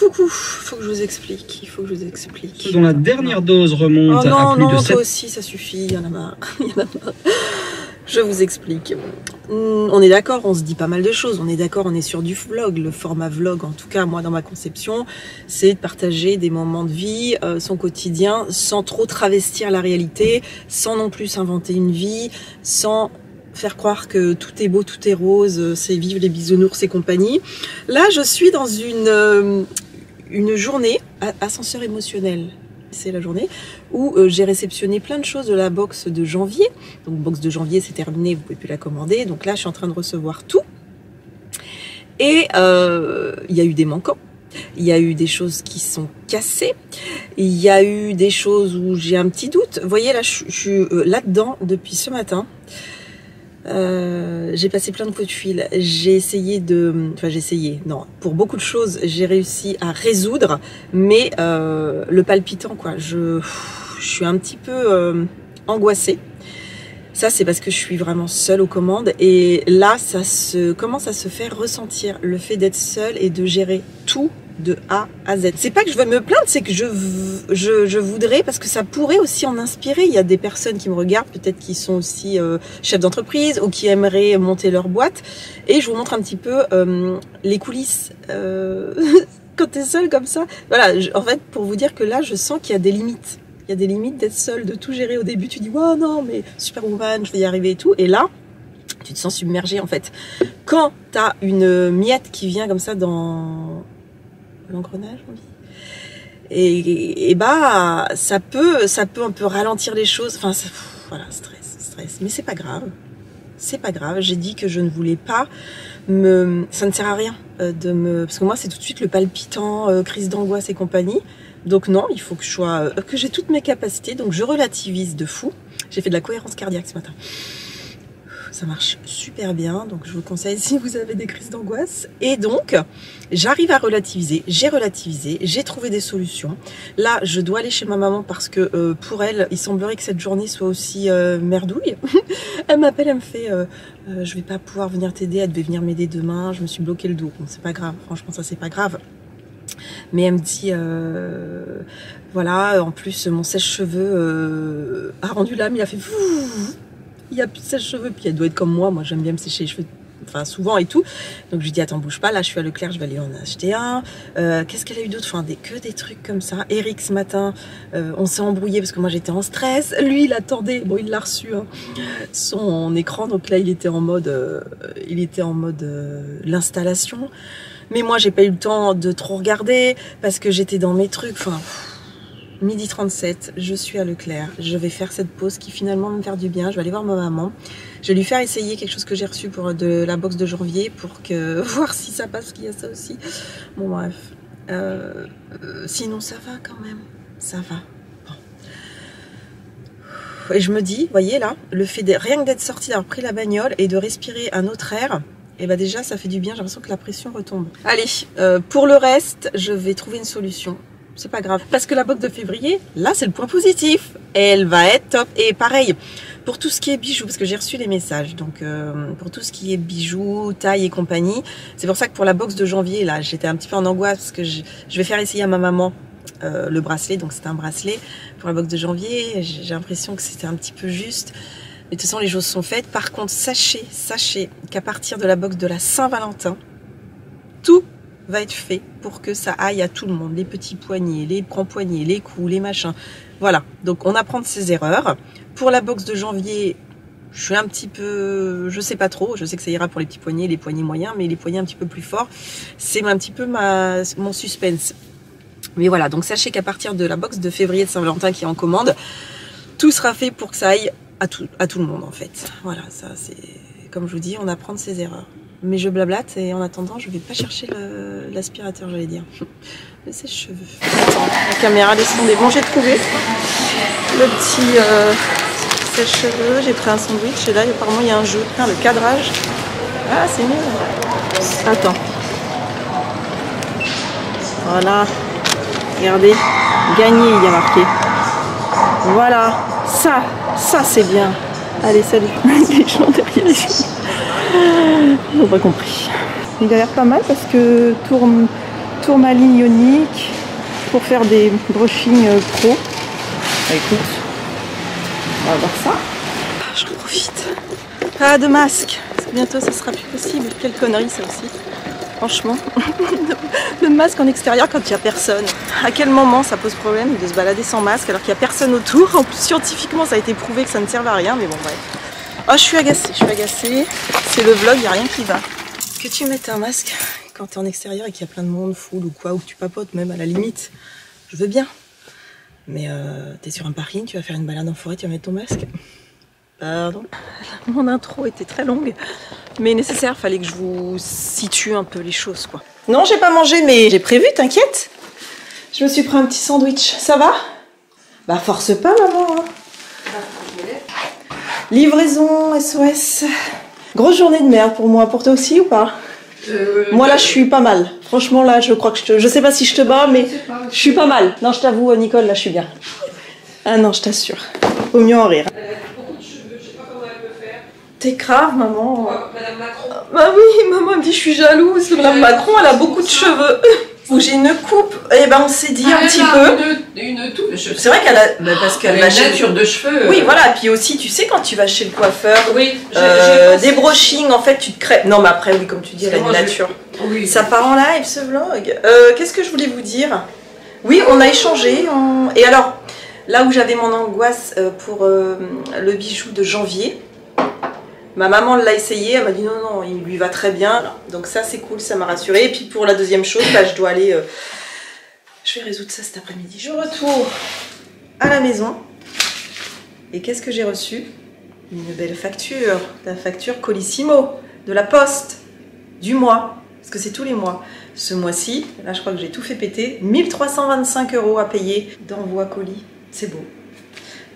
coucou, faut que je vous explique, il faut que je vous explique. Dont la dernière dose Oh remonte non, à plus non, de toi 7 aussi, ça suffit, il y en a marre. il y en a marre. Je vous explique. Hum, On est d'accord, on se dit pas mal de choses. On est d'accord, on est sur du vlog. Le format vlog, en tout cas, moi, dans ma conception, c'est de partager des moments de vie, euh, son quotidien, sans trop travestir la réalité, sans non plus inventer une vie, sans faire croire que tout est beau, tout est rose, euh, c'est vive les bisounours et compagnie. Là, je suis dans une, euh, une journée ascenseur émotionnel. C'est la journée où euh, j'ai réceptionné plein de choses de la box de janvier. Donc, box de janvier, c'est terminé, vous pouvez plus la commander. Donc là, je suis en train de recevoir tout. Et euh, il y a eu des manquants. Il y a eu des choses qui sont cassées. Il y a eu des choses où j'ai un petit doute. Vous voyez, là, je, je suis euh, là-dedans depuis ce matin. Euh, j'ai passé plein de coups de fil. J'ai essayé de, enfin j'ai essayé. Non, pour beaucoup de choses, j'ai réussi à résoudre, mais euh, le palpitant, quoi. Je, suis un petit peu euh, angoissée. Ça, c'est parce que je suis vraiment seule aux commandes. Et là, ça se commence à se faire ressentir le fait d'être seule et de gérer tout de A à Z. C'est pas que je veux me plaindre, c'est que je, je, voudrais, parce que ça pourrait aussi en inspirer. Il y a des personnes qui me regardent, peut-être qui sont aussi euh, chefs d'entreprise ou qui aimeraient monter leur boîte. Et je vous montre un petit peu euh, les coulisses. Euh, quand t'es seule comme ça, voilà. je- en fait, pour vous dire que là, je sens qu'il y a des limites. Il y a des limites d'être seule, de tout gérer au début. Tu dis, oh non, mais superwoman, je vais y arriver et tout. Et là, tu te sens submergé en fait. Quand t'as une miette qui vient comme ça dans l'engrenage, on dit. Et, et bah, ça peut, ça peut un peu ralentir les choses. Enfin, ça- voilà, stress, stress. Mais c'est pas grave. C'est pas grave. J'ai dit que je ne voulais pas me, ça ne sert à rien euh, de me, parce que moi c'est tout de suite le palpitant, euh, crise d'angoisse et compagnie. Donc non, il faut que je sois, euh, que j'ai toutes mes capacités. Donc je relativise de fou. J'ai fait de la cohérence cardiaque ce matin. Ça marche super bien, donc je vous conseille si vous avez des crises d'angoisse. Et donc, j'arrive à relativiser, j'ai relativisé, j'ai trouvé des solutions. Là, je dois aller chez ma maman parce que euh, pour elle, il semblerait que cette journée soit aussi euh, merdouille. elle m'appelle, elle me fait euh, Je vais pas pouvoir venir t'aider, elle devait venir m'aider demain, je me suis bloqué le dos. Bon, c'est pas grave, franchement, ça c'est pas grave. Mais elle me dit, voilà, en plus mon sèche-cheveux a rendu l'âme, il a fait il y a plus de sèche-cheveux, puis elle doit être comme moi, moi j'aime bien me sécher les cheveux enfin souvent et tout. Donc je lui dis attends bouge pas, là je suis à Leclerc, je vais aller en acheter un. Euh, Qu'est-ce qu'elle a eu d'autre? Enfin des que des trucs comme ça. Eric ce matin, euh, on s'est embrouillé parce que moi j'étais en stress. Lui il attendait, bon il l'a reçu hein, son écran, donc là il était en mode, euh, il était en mode l'installation. Mais moi j'ai pas eu le temps de trop regarder parce que j'étais dans mes trucs. Enfin midi 37, je suis à Leclerc. Je vais faire cette pause qui finalement va me faire du bien. Je vais aller voir ma maman. Je vais lui faire essayer quelque chose que j'ai reçu pour de la box de janvier pour voir si ça passe, qu'il y a ça aussi. Bon bref. Euh, sinon ça va quand même. Ça va. Et je me dis, voyez là, le fait de rien que d'être sorti, d'avoir pris la bagnole et de respirer un autre air, et bah déjà ça fait du bien, j'ai l'impression que la pression retombe. Allez, euh, pour le reste, je vais trouver une solution. C'est pas grave. Parce que la box de février, là c'est le point positif. Elle va être top. Et pareil, pour tout ce qui est bijoux, parce que j'ai reçu les messages, donc euh, pour tout ce qui est bijoux, taille et compagnie, c'est pour ça que pour la box de janvier, là, j'étais un petit peu en angoisse parce que je, vais faire essayer à ma maman euh, le bracelet, donc c'est un bracelet. Pour la box de janvier, j'ai l'impression que c'était un petit peu juste. Mais de toute façon, les choses sont faites. Par contre, sachez, sachez qu'à partir de la box de la Saint-Valentin, tout va être fait pour que ça aille à tout le monde. Les petits poignets, les grands poignets, les coups, les machins. Voilà. Donc, on apprend de ses erreurs. Pour la box de janvier, je suis un petit peu, je sais pas trop. Je sais que ça ira pour les petits poignets, les poignets moyens, mais les poignets un petit peu plus forts, c'est un petit peu ma, mon suspense. Mais voilà. Donc, sachez qu'à partir de la box de février de Saint-Valentin qui est en commande, tout sera fait pour que ça aille à tout, à tout le monde en fait. Voilà. Ça, c'est, comme je vous dis, on apprend de ses erreurs. Mais je blablate et en attendant, je vais pas chercher l'aspirateur, j'allais dire. Le sèche-cheveux. Attends, la caméra descendait. Bon, j'ai trouvé le petit euh, sèche-cheveux. J'ai pris un sandwich et là, apparemment, il y a un jeu. Putain, le cadrage. Ah, c'est mieux. Attends. Voilà. Regardez. Gagné, il y a marqué. Voilà. Ça, ça, c'est bien. Allez, salut. Les gens derrière les gens. N'ont pas compris. Il a l'air pas mal parce que tourne, sur ma ligne ionique pour faire des brushings euh, pro. Bah, écoute, on va voir ça. Ah, je profite. Pas de masque. Bientôt ça sera plus possible. Quelle connerie ça aussi. Franchement, le masque en extérieur quand il n'y a personne. À quel moment ça pose problème de se balader sans masque alors qu'il n'y a personne autour? En plus, scientifiquement, ça a été prouvé que ça ne sert à rien, mais bon, bref. Oh, je suis agacée, je suis agacée. C'est le vlog, il n'y a rien qui va. Que tu mettes un masque quand tu es en extérieur et qu'il y a plein de monde, foule ou quoi, ou que tu papotes même à la limite, je veux bien. Mais euh, t'es sur un parking, tu vas faire une balade en forêt, tu vas mettre ton masque. Pardon. Mon intro était très longue, mais nécessaire, fallait que je vous situe un peu les choses, quoi. Non, j'ai pas mangé, mais j'ai prévu, t'inquiète. Je me suis pris un petit sandwich. Ça va? Bah force pas, maman. Hein. Livraison, SOS. Grosse journée de merde pour moi. Pour toi aussi ou pas Euh, Moi là, je suis pas mal. Franchement, là, je crois que je te... Je sais pas si je te bats, mais je suis pas mal. Non, je t'avoue, Nicole, là, je suis bien. Ah non, je t'assure. Vaut mieux en rire. Elle a beaucoup de cheveux, je sais pas comment elle peut faire. T'es grave, maman. Oh, Madame Macron. Bah oui, maman elle me dit je suis jalouse. Madame Macron, elle a beaucoup de cheveux. Que j'ai une coupe. Et ben on s'est dit un Elle petit peu. Une, une touffe. Je- C'est vrai qu'elle a. bah, parce qu'elle Elle va a une chez. nature de cheveux. Oui, voilà. Et puis aussi, tu sais, quand tu vas chez le coiffeur, Oui, euh, des brushings, en fait, tu te crées. Non, mais après, oui, comme tu dis, elle a une Moi, je- nature. Oui. Ça part en live ce vlog. Euh, Qu'est-ce que je voulais vous dire? Oui, on a échangé. on- Et alors, là où j'avais mon angoisse euh, pour euh, le bijou de janvier, ma maman l'a essayé. Elle m'a dit non, non, il lui va très bien. Donc ça, c'est cool, ça m'a rassurée. Et puis pour la deuxième chose, bah, je dois aller. euh, Je vais résoudre ça cet après-midi. Je retourne à la maison. Et qu'est-ce que j'ai reçu? Une belle facture. La facture Colissimo de la Poste du mois. Parce que c'est tous les mois. Ce mois-ci, là je crois que j'ai tout fait péter, 1325 euros à payer d'envoi colis. C'est beau.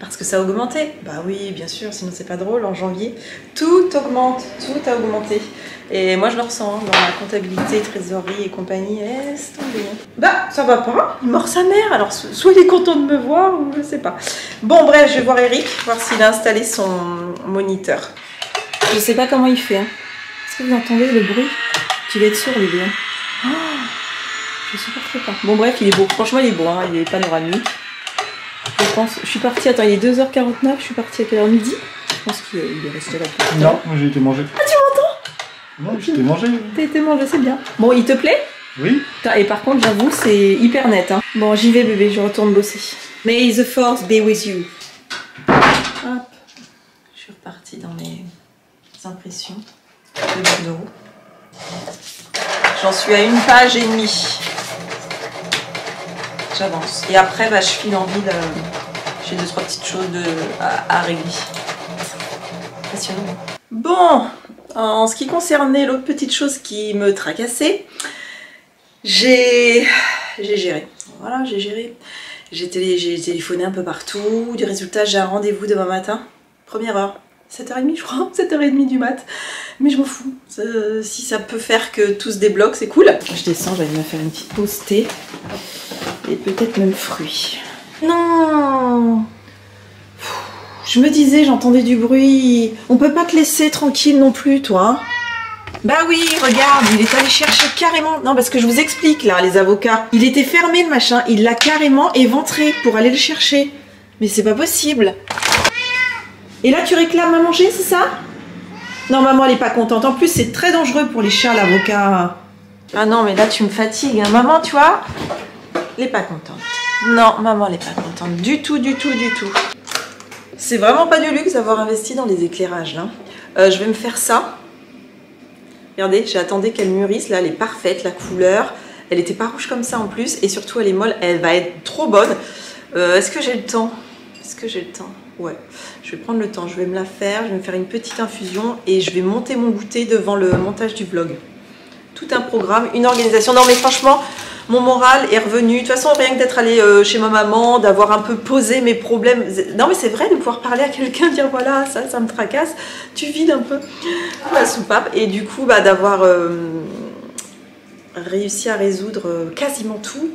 Parce que ça a augmenté. Bah oui, bien sûr, sinon c'est pas drôle. En janvier, tout augmente, tout a augmenté. Et moi je le ressens hein, dans la comptabilité, trésorerie et compagnie. Laisse tomber. Bah ça va pas. Il mord sa mère. Alors so- soit il est content de me voir ou je sais pas. Bon bref, je vais voir Eric, voir s'il a installé son moniteur. Je sais pas comment il fait. hein. Est-ce que vous entendez le bruit? Tu vas être sourd les gars. Oh, je supporte pas. Bon bref, il est beau. Franchement, il est beau. hein. Il est panoramique. Je pense. Je suis partie. Attends, il est 2h49. Je suis partie à quelle heure midi? Je pense qu'il il est resté là. plus Non, moi j'ai été mangé. Ah, tu m'entends? Non, j'ai été mangé. T'as été mangé, c'est bien. Bon, il te plaît? Oui Et par contre, j'avoue, c'est hyper net. Hein. Bon, j'y vais, bébé. Je retourne bosser. May the force be with you. Hop. Je suis repartie dans mes impressions de. J'en suis à une page et demie. J'avance. Et après, bah, je file en ville. euh, J'ai deux, trois petites choses à, régler. Passionnant. Bon, en ce qui concernait l'autre petite chose qui me tracassait, j'ai géré. Voilà, j'ai géré. J'ai télé- j'ai téléphoné un peu partout. Du résultat, j'ai un rendez-vous demain matin. Première heure. 7h30, je crois. 7h30 du mat. Mais je m'en fous. Si ça peut faire que tout se débloque, c'est cool. Je descends, j'allais me faire une petite pause thé. Et peut-être même fruits. Non Je me disais, j'entendais du bruit. On peut pas te laisser tranquille non plus, toi. bah oui, regarde, il est allé chercher carrément. Non, parce que je vous explique là, les avocats. Il était fermé le machin, il l'a carrément éventré pour aller le chercher. Mais c'est pas possible. Et là, tu réclames à manger, c'est ça? Non, maman, elle est pas contente. En plus, c'est très dangereux pour les chats, l'avocat. Ah non, mais là, tu me fatigues. hein. Maman, tu vois, elle est pas contente. Non, maman, elle est pas contente. Du tout, du tout, du tout. C'est vraiment pas du luxe d'avoir investi dans les éclairages, là. Euh, je vais me faire ça. Regardez, j'ai attendu qu'elle mûrisse. Là, elle est parfaite, la couleur. Elle était pas rouge comme ça en plus. Et surtout, elle est molle. Elle va être trop bonne. Euh, Est-ce que j'ai le temps? Est-ce que j'ai le temps? Ouais. Je vais prendre le temps. Je vais me la faire. Je vais me faire une petite infusion. Et je vais monter mon goûter devant le montage du vlog. Tout un programme, une organisation. Non, mais franchement, mon moral est revenu. De toute façon, rien que d'être allé euh, chez ma maman, d'avoir un peu posé mes problèmes. Non, mais c'est vrai de pouvoir parler à quelqu'un, dire voilà, ça, ça me tracasse. Tu vides un peu la soupape. Et du coup, bah, d'avoir euh, réussi à résoudre euh, quasiment tout.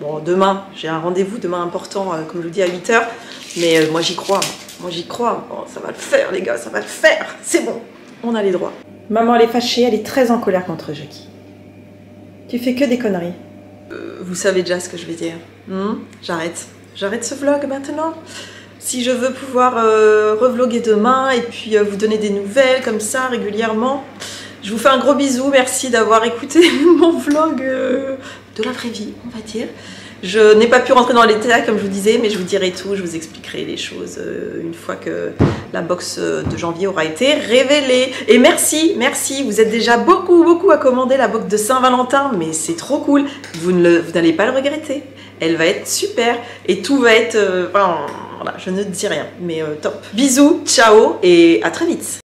Bon, demain, j'ai un rendez-vous demain important, comme je vous dis, à 8h. Mais moi, j'y crois. Moi, j'y crois. Bon, ça va le faire, les gars, ça va le faire. C'est bon. On a les droits. Maman, elle est fâchée, elle est très en colère contre Jackie. Tu fais que des conneries. Vous savez déjà ce que je vais dire. Hmm? J'arrête. J'arrête ce vlog maintenant. Si je veux pouvoir euh, revloguer demain et puis euh, vous donner des nouvelles comme ça régulièrement, je vous fais un gros bisou. Merci d'avoir écouté mon vlog euh, de la vraie vie, on va dire. Je n'ai pas pu rentrer dans les détails comme je vous disais, mais je vous dirai tout, je vous expliquerai les choses euh, une fois que la box euh, de janvier aura été révélée. Et merci, merci, vous êtes déjà beaucoup, beaucoup à commander la box de Saint-Valentin, mais c'est trop cool, vous n'allez pas le regretter. Elle va être super et tout va être... euh, voilà, je ne dis rien, mais euh, top. Bisous, ciao et à très vite